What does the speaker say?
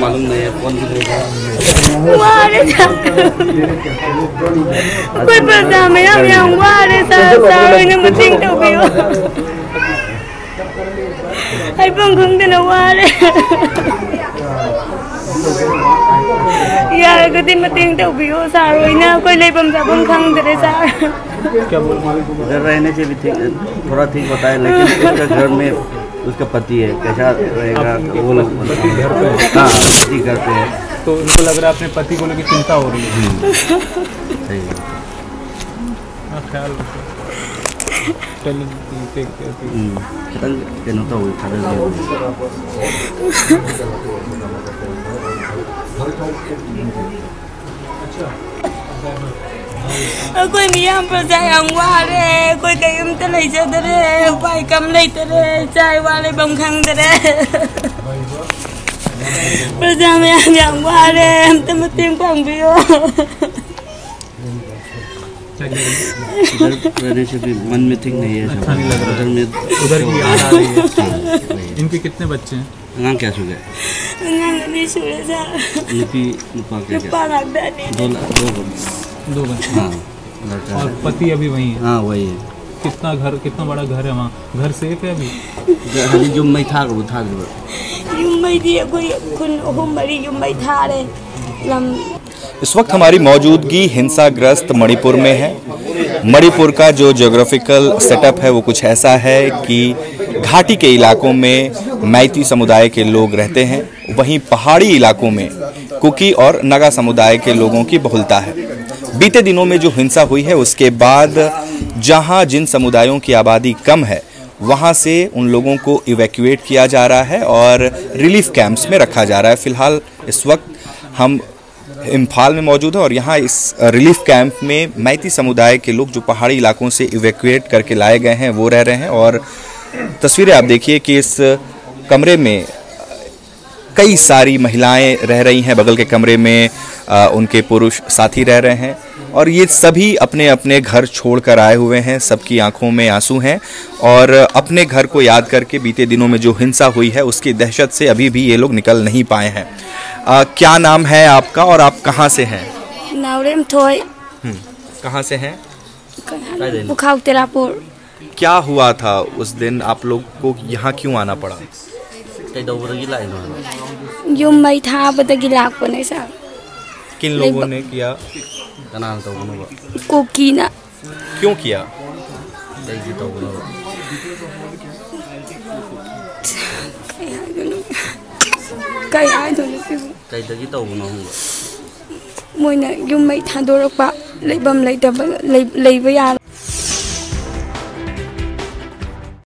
मालूम नहीं है कौन सी वारे था कोई पता मैं हम यहाँ वारे था सारे ने मतिंग तो भी हो आई पंग खंग देना वारे यार cái tin mà tiếng tiểu biểu sao rồi na coi lấy bầm giả bầm khăng thế sao घर रहने से भी ठीक थोड़ा ठीक होता है लेकिन उसका घर में उसका पति है कैसा रहेगा वो लोग घर पे है। हाँ पति घर पे है। तो उनको लग रहा है अपने पति को लेकर चिंता हो रही है। सही हाँ, ख्याल रखो। है, है। हम तो नहीं जाते रे भाई कम नहीं तेरे चाय वाले बम खंग तेरे पर जा में हम हम हम तो मतिम खंग भी हो। चलिए रहने से भी मन में ठीक नहीं है अच्छा नहीं लग रहा। उधर में उधर की याद आ रही है। इनके कितने बच्चे हैं? हाँ क्या सुगे ngang đi xuống đây ra नुपी नुपा क्या? दो दो। दो बच्चे हाँ और पति अभी वहीं है। हाँ वही है। कितना घर कितना बड़ा घर है वहाँ? घर सेफ़ है अभी? अभी जो मैं था वो था जो। इस वक्त हमारी मौजूदगी हिंसाग्रस्त मणिपुर में है। मणिपुर का जो ज्योग्राफिकल सेटअप है वो कुछ ऐसा है कि घाटी के इलाकों में मैती समुदाय के लोग रहते हैं। वहीं पहाड़ी इलाकों में कुकी और नगा समुदाय के लोगों की बहुलता है। बीते दिनों में जो हिंसा हुई है, उसके बाद जहाँ जिन समुदायों की आबादी कम है, वहाँ से उन लोगों को इवैक्यूएट किया जा रहा है और रिलीफ कैंप्स में रखा जा रहा है। फ़िलहाल इस वक्त हम इम्फाल में मौजूद है और यहाँ इस रिलीफ कैंप में मैती समुदाय के लोग जो पहाड़ी इलाकों से इवैक्यूएट करके लाए गए हैं, वो रह रहे हैं और तस्वीरें आप देखिए कि इस कमरे में कई सारी महिलाएँ रह रही हैं बगल के कमरे में अ, उनके पुरुष साथी रह रहे हैं। और ये सभी अपने अपने घर छोड़कर आए हुए हैं सबकी आँखों में आँसू हैं। और अपने घर को याद करके बीते दिनों में जो हिंसा हुई है उसकी दहशत से अभी भी ये लोग निकल नहीं पाए हैं। अ, क्या नाम है आपका और आप कहाँ से हैं? đêm कहाँ से हैं? क्या हुआ था उस दिन आप लोग को यहाँ क्यों आना पड़ा? ꯀꯩꯗꯧꯕꯗꯒꯤ ꯂꯥꯛꯏꯅꯣ ꯌꯨꯝ ꯃꯩ ꯊꯥꯕꯗꯒꯤ ꯂꯥꯛꯄꯅꯦ ꯁꯥꯔ ꯀꯤꯜꯂꯣꯕꯣꯅꯦ ꯀꯤꯌꯥ ꯀꯅꯥꯅ ꯇꯧꯕꯅꯣꯕ ꯀꯣꯀꯤꯅ ꯀ꯭ꯌꯣ ꯀꯤꯌꯥ ꯀꯩꯒꯤ ꯇꯧꯕꯅꯣꯕ ꯀꯩ ꯍꯥꯏꯗꯣꯏꯅꯣ ꯀꯩ ꯍꯥꯏꯗꯣꯏꯅꯣ ꯁꯤꯕꯨ ꯀꯩꯗꯒꯤ ꯇꯧꯕꯅꯣ ꯃꯣꯏꯅ ꯌꯨꯝ ꯃꯩ ꯊꯥꯗꯣꯔꯛꯄ ꯂꯩꯐꯝ ꯂꯩꯇꯕ ꯂꯩꯕ ꯌꯥꯔꯣꯏ